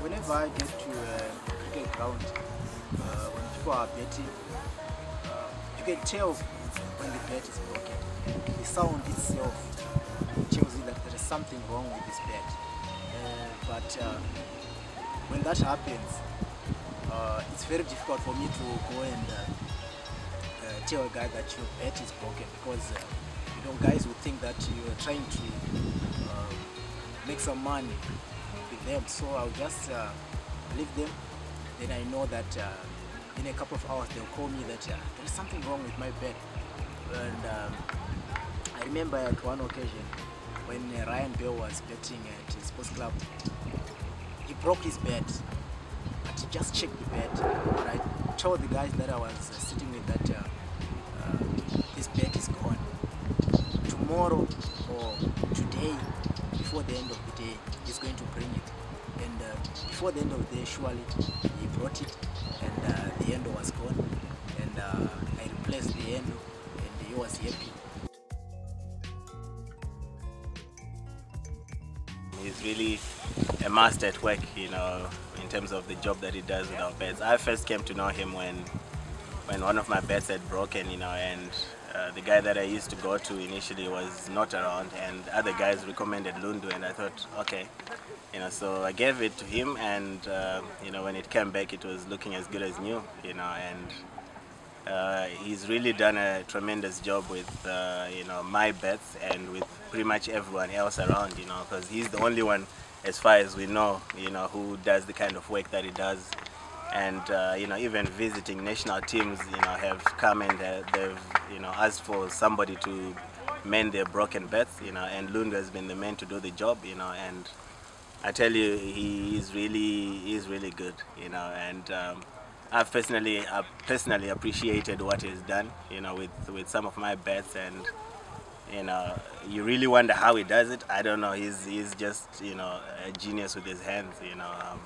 whenever I get to a cricket ground, uh, when people are betting, uh, you can tell when the bet is broken. The sound itself tells you that there is something wrong with this bet. Uh, but uh, when that happens, uh, it's very difficult for me to go and uh, uh, tell a guy that your bet is broken because uh, you know guys would think that you are trying to uh, make some money with them. So I'll just uh, leave them. Then I know that uh, in a couple of hours they'll call me that uh, there is something wrong with my bet. And um, I remember at one occasion when uh, Ryan Burl was betting at his sports club, he broke his bet. But he just checked the bet. And I told the guys that I was uh, sitting with that uh, his bet is gone. Tomorrow or today, before the end of the day, he's going to bring it. And uh, before the end of the day, surely he brought it, and uh, the endo was gone. And uh, I replaced the endo, and he was happy. He's really a master at work, you know, in terms of the job that he does with our bets. I first came to know him when when one of my bets had broken, you know, and uh, the guy that I used to go to initially was not around, and other guys recommended Lundu, and I thought, okay, you know, so I gave it to him, and uh, you know, when it came back, it was looking as good as new, you know, and uh, he's really done a tremendous job with uh, you know my bets and with pretty much everyone else around you know because he's the only one as far as we know you know who does the kind of work that he does and uh, you know even visiting national teams you know have come and uh, they've you know asked for somebody to mend their broken bets you know and Lundu has been the man to do the job you know and I tell you he is really he's really good you know and um, I've personally I've personally appreciated what he's done, you know, with with some of my bets, and you know, you really wonder how he does it. I don't know. He's he's just you know a genius with his hands. You know, um,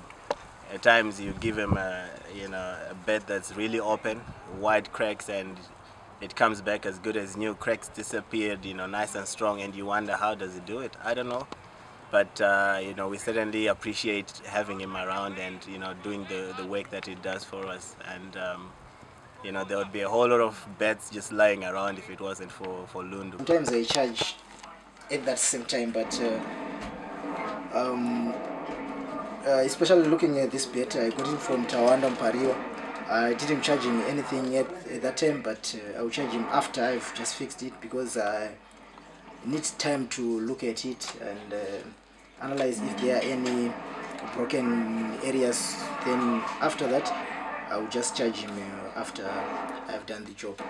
at times you give him a you know a bet that's really open, wide cracks, and it comes back as good as new. Cracks disappeared, you know, nice and strong, and you wonder how does he do it. I don't know but uh, you know we certainly appreciate having him around and you know doing the, the work that he does for us and um, you know there would be a whole lot of beds just lying around if it wasn't for, for Lundu. Sometimes I charge at that same time, but uh, um, uh, especially looking at this bet, I got it from Tawanda Mupariwa. I didn't charge him anything at, at that time, but uh, I'll charge him after I've just fixed it because I need time to look at it and uh, analyze if there are any broken areas. Then after that, I'll just charge him uh, after I've done the job.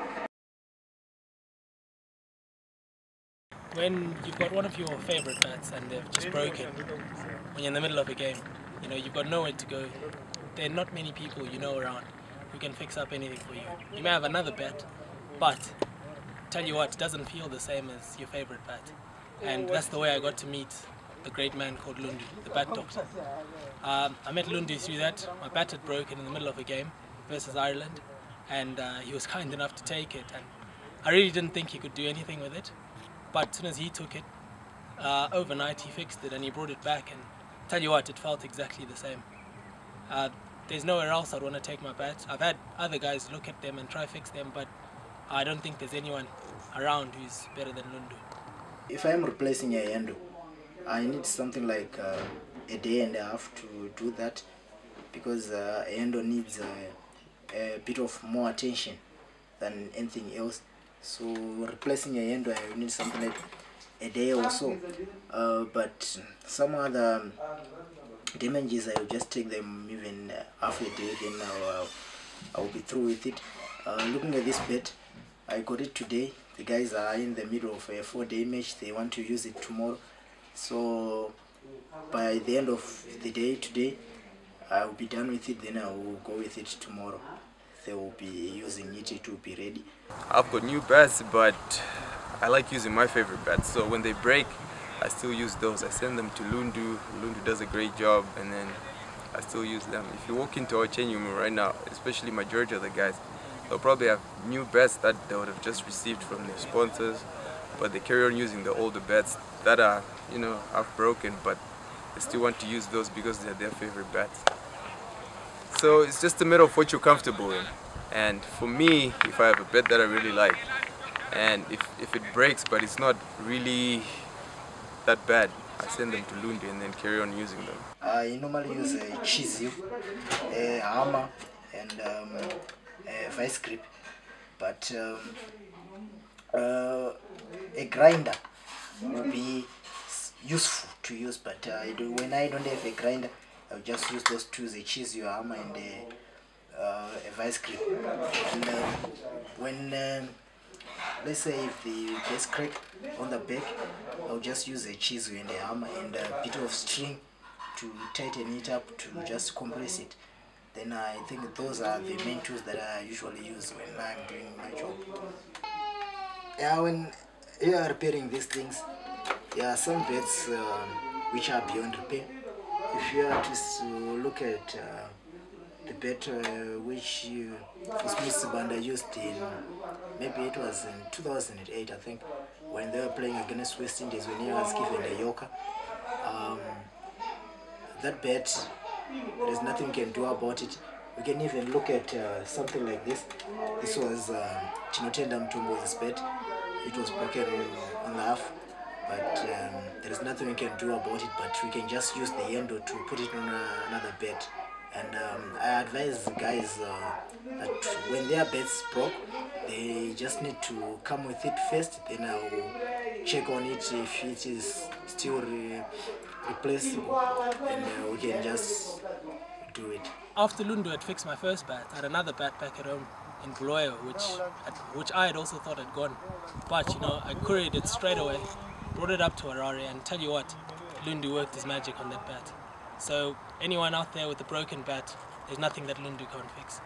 When you've got one of your favorite bats and they've just broken when you're in the middle of a game you know you've got nowhere to go there are not many people you know around who can fix up anything for you you may have another bat but tell you what it doesn't feel the same as your favorite bat and that's the way i got to meet the great man called Lundu, the bat doctor. Um, I met Lundu through that. My bat had broken in the middle of a game versus Ireland, and uh, he was kind enough to take it. And I really didn't think he could do anything with it. But as soon as he took it, uh, overnight he fixed it and he brought it back. And tell you what, it felt exactly the same. Uh, there's nowhere else I'd want to take my bat. I've had other guys look at them and try fix them, but I don't think there's anyone around who's better than Lundu. If I'm replacing a endo, I need something like uh, a day and a half to do that because uh, a endo needs a bit of more attention than anything else. So replacing a endo, I need something like a day or so. Uh, but some other um, damages, I will just take them even uh, half a day, then I'll, I'll be through with it. Uh, looking at this bed I got it today. The guys are in the middle of a four-day match. They want to use it tomorrow. So by the end of the day today, I will be done with it. Then I will go with it tomorrow. They will be using it to be ready. I've got new bats, but I like using my favorite bats. So when they break, I still use those. I send them to Lundu. Lundu does a great job, and then I still use them. If you walk into our changing room right now, especially majority of the guys, they'll probably have new bets that they would have just received from their sponsors, but they carry on using the older bets that are, you know, half broken, but they still want to use those because they're their favorite bats. So it's just a matter of what you're comfortable in. And for me, if I have a bet that I really like, and if, if it breaks but it's not really that bad, I send them to Lundu and then carry on using them. I normally use a cheese, a hammer, and um, a vice grip, but um, uh, a grinder would be useful to use. But uh, I do, when I don't have a grinder, I'll just use those tools: a cheese, a hammer, and a, uh, vice grip. And when um, let's say if the base crack on the back, I'll just use a chisel and a hammer and a bit of string to tighten it up to just compress it. Then I think those are the main tools that I usually use when I'm doing my job. Yeah, when you are repairing these things, there are some beds um, which are beyond repair. If you are to look at uh, the bet uh, which you, Smith Banda used in maybe it was in 2008 I think when they were playing against West Indies when he was given a Yorker um, that bet there's nothing we can do about it. We can even look at uh, something like this. This was uh, Tinotenda Mutombodzi's bet. It was broken on the half but um, there is nothing we can do about it but we can just use the endo to put it on another bed. And um, I advise guys uh, that when their bets broke they just need to come with it first then I'll check on it if it is still re- replaceable. And uh, we can just do it. After Lundu had fixed my first bat, I had another bat back at home in Bulawayo, which which I had also thought had gone. But you know, I couried it straight away, brought it up to Harare, and tell you what, Lundu worked his magic on that bat. So anyone out there with a broken bat, there's nothing that Lundu can't fix.